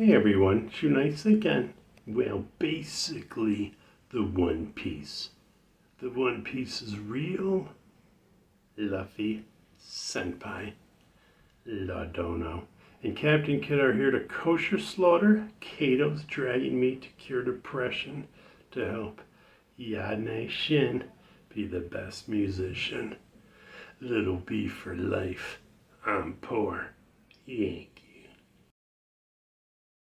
Hey everyone, Shoenice again. Well, basically, the One Piece. The One Piece is real. Luffy, Senpai, Laudono, and Captain Kid are here to kosher slaughter. Kato's dragging me to cure depression to help YahNayShin be the best musician. Little B for life. I'm poor. Yankee.